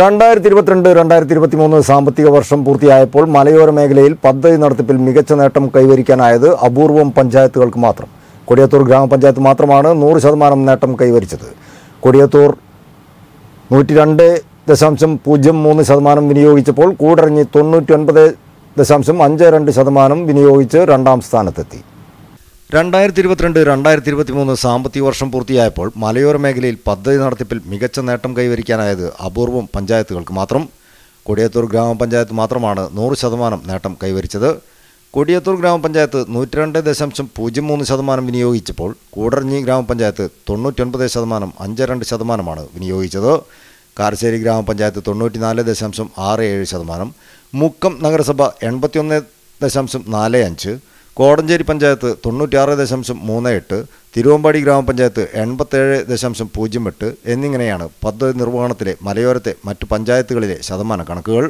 രണ്ടായിരത്തി ഇരുപത്തിരണ്ട് രണ്ടായിരത്തി ഇരുപത്തി മൂന്ന് സാമ്പത്തിക വർഷം പൂർത്തിയായപ്പോൾ മലയോര മേഖലയിൽ പദ്ധതി നടത്തിപ്പിൽ മികച്ച നേട്ടം കൈവരിക്കാനായത് അപൂർവം പഞ്ചായത്തുകൾക്ക് മാത്രം. കൊടിയത്തൂർ ഗ്രാമപഞ്ചായത്ത് മാത്രമാണ് നൂറ് ശതമാനം നേട്ടം കൈവരിച്ചത്. കൊടിയത്തൂർ നൂറ്റി രണ്ട് ദശാംശം പൂജ്യം മൂന്ന് ശതമാനം വിനിയോഗിച്ചപ്പോൾ കൂടറിഞ്ഞ് തൊണ്ണൂറ്റി ഒൻപത് ദശാംശം അഞ്ച് രണ്ട് ശതമാനം വിനിയോഗിച്ച് രണ്ടാം സ്ഥാനത്തെത്തി. രണ്ടായിരത്തി ഇരുപത്തിരണ്ട് രണ്ടായിരത്തി ഇരുപത്തി മൂന്ന് സാമ്പത്തിക വർഷം പൂർത്തിയായപ്പോൾ മലയോര മേഖലയിൽ പദ്ധതി നടത്തിപ്പിൽ മികച്ച നേട്ടം കൈവരിക്കാനായത് അപൂർവം പഞ്ചായത്തുകൾക്ക് മാത്രം. കൊടിയത്തൂർ ഗ്രാമപഞ്ചായത്ത് മാത്രമാണ് നൂറ് ശതമാനം നേട്ടം കൈവരിച്ചത്. കൊടിയത്തൂർ ഗ്രാമപഞ്ചായത്ത് നൂറ്റി രണ്ട് ദശാംശം പൂജ്യം മൂന്ന് ശതമാനം വിനിയോഗിച്ചപ്പോൾ കൂടർഞ്ഞി ഗ്രാമപഞ്ചായത്ത് തൊണ്ണൂറ്റൊൻപത് ശതമാനം അഞ്ച് രണ്ട് ശതമാനമാണ് വിനിയോഗിച്ചത്. കാരശ്ശേരി ഗ്രാമപഞ്ചായത്ത് തൊണ്ണൂറ്റിനാല് ദശാംശം ആറ് ഏഴ് ശതമാനം. മുക്കം നഗരസഭ എൺപത്തിയൊന്ന് ദശാംശം നാല് അഞ്ച്. കോടഞ്ചേരി പഞ്ചായത്ത് തൊണ്ണൂറ്റിയാറ് ദശാംശം മൂന്ന് എട്ട് തിരുവമ്പാടി ഗ്രാമപഞ്ചായത്ത് എൺപത്തേഴ് ദശാംശം പൂജ്യം എട്ട് എന്നിങ്ങനെയാണ് പദ്ധതി നിർവഹണത്തിലെ മലയോരത്തെ മറ്റു പഞ്ചായത്തുകളിലെ ശതമാന കണക്കുകൾ.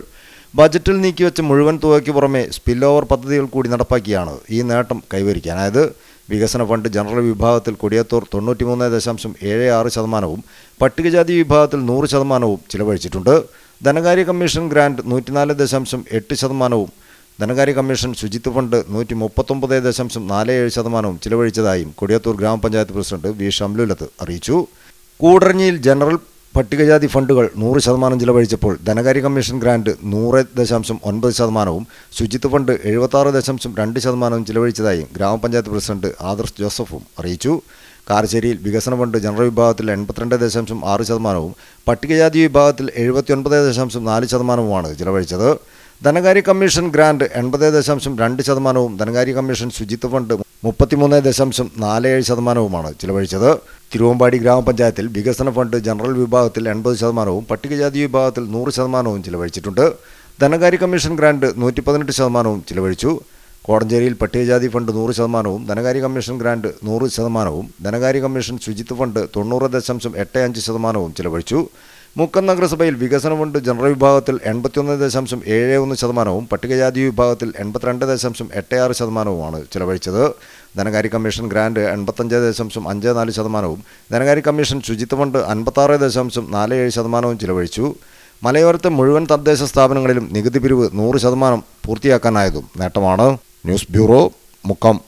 ബജറ്റിൽ നീക്കിവെച്ച മുഴുവൻ തുകയ്ക്ക് പുറമെ സ്പിൽ ഓവർ പദ്ധതികൾ കൂടി നടപ്പാക്കിയാണ് ഈ നേട്ടം കൈവരിക്കാനായത്. വികസന ഫണ്ട് ജനറൽ വിഭാഗത്തിൽ കൊടിയത്തൂർ തൊണ്ണൂറ്റിമൂന്ന് ദശാംശം ഏഴ് ആറ് ശതമാനവും പട്ടികജാതി വിഭാഗത്തിൽ നൂറ് ശതമാനവും ചിലവഴിച്ചിട്ടുണ്ട്. ധനകാര്യ കമ്മീഷൻ ഗ്രാന്റ് നൂറ്റിനാല് ദശാംശം എട്ട് ശതമാനവും ധനകാര്യ കമ്മീഷൻ ശുചിത്വ ഫണ്ട് നൂറ്റി മുപ്പത്തൊമ്പത് ദശാംശം നാല് ഏഴ് ശതമാനവും ചിലവഴിച്ചതായും കൊടിയത്തൂർ ഗ്രാമപഞ്ചായത്ത് പ്രസിഡന്റ് വി ഷംലുലത്ത് അറിയിച്ചു. കൂടരഞ്ഞിയിൽ ജനറൽ പട്ടികജാതി ഫണ്ടുകൾ നൂറ് ശതമാനം ചിലവഴിച്ചപ്പോൾ ധനകാര്യ കമ്മീഷൻ ഗ്രാന്റ് നൂറ് ദശാംശം ഒൻപത് ശതമാനവും ശുചിത്വ ഫണ്ട് എഴുപത്താറ് ദശാംശം രണ്ട് ശതമാനവും ചിലവഴിച്ചതായും ഗ്രാമപഞ്ചായത്ത് പ്രസിഡന്റ് ആദർശ് ജോസഫും അറിയിച്ചു. കാരശ്ശേരിയിൽ വികസന ഫണ്ട് ജനറൽ വിഭാഗത്തിൽ എൺപത്തിരണ്ട് ദശാംശം ആറ് ശതമാനവും പട്ടികജാതി വിഭാഗത്തിൽ എഴുപത്തിയൊൻപത് ദശാംശം നാല് ശതമാനവുമാണ് ചിലവഴിച്ചത്. ധനകാര്യ കമ്മീഷൻ ഗ്രാന്റ് എൺപത് ദശാംശം രണ്ട് ശതമാനവും ധനകാര്യ കമ്മീഷൻ ശുചിത്വ ഫണ്ട് മുപ്പത്തിമൂന്ന് ദശാംശം നാല് ഏഴ് ശതമാനവുമാണ് ചിലവഴിച്ചത്. തിരുവമ്പാടി ഗ്രാമപഞ്ചായത്തിൽ വികസന ഫണ്ട് ജനറൽ വിഭാഗത്തിൽ എൺപത് ശതമാനവും പട്ടികജാതി വിഭാഗത്തിൽ നൂറ് ശതമാനവും ചിലവഴിച്ചിട്ടുണ്ട്. ധനകാര്യ കമ്മീഷൻ ഗ്രാൻഡ് നൂറ്റി പതിനെട്ട് ശതമാനവും ചിലവഴിച്ചു. കോടഞ്ചേരിയിൽ പട്ടികജാതി ഫണ്ട് നൂറ് ശതമാനവും ധനകാര്യ കമ്മീഷൻ ഗ്രാന്റ് നൂറ് ശതമാനവും ധനകാര്യ കമ്മീഷൻ ശുചിത്വ ഫണ്ട് തൊണ്ണൂറ് ദശാംശം എട്ട് അഞ്ച് ശതമാനവും ചിലവഴിച്ചു. മുക്കം നഗരസഭയിൽ വികസനമുണ്ട്. ജനറൽ വിഭാഗത്തിൽ എൺപത്തിയൊന്ന് ദശാംശം ഏഴ് ഒന്ന് ശതമാനവും പട്ടികജാതി വിഭാഗത്തിൽ എൺപത്തിരണ്ട് ദശാംശം എട്ട് ആറ് ശതമാനവുമാണ് ചിലവഴിച്ചത്. ധനകാര്യ കമ്മീഷൻ ഗ്രാൻഡ് എൺപത്തഞ്ച് ദശാംശം അഞ്ച് നാല് ശതമാനവും ധനകാര്യ കമ്മീഷൻ ശുചിത്വ ഫണ്ട് അൻപത്താറ് ദശാംശം നാല് ഏഴ് ശതമാനവും ചിലവഴിച്ചു. മലയോരത്തെ മുഴുവൻ തദ്ദേശ സ്ഥാപനങ്ങളിലും നികുതി പിരിവ് നൂറ് ശതമാനം പൂർത്തിയാക്കാനായതും നേട്ടമാണ്. News bureau Mukkam.